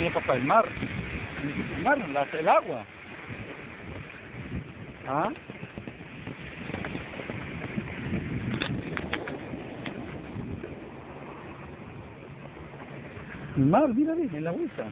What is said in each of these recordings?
viene para el mar. El mar, la- el agua. ¿Ah? El mar, mira bien, en la agüita.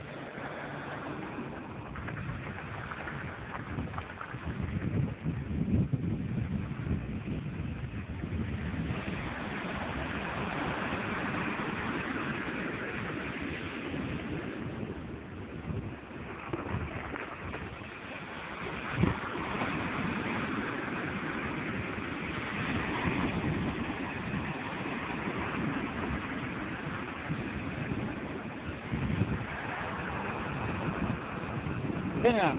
对呀、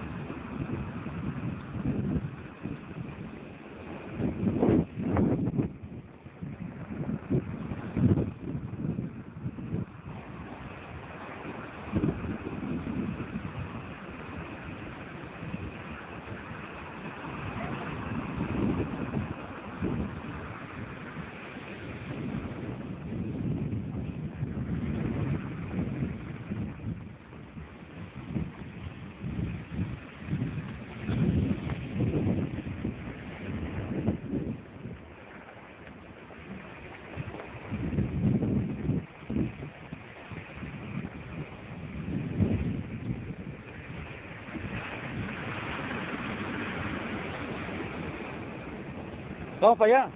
Vamos para allá.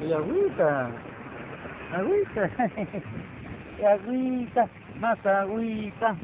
Y agüita. Agüita. Y agüita. Más agüita.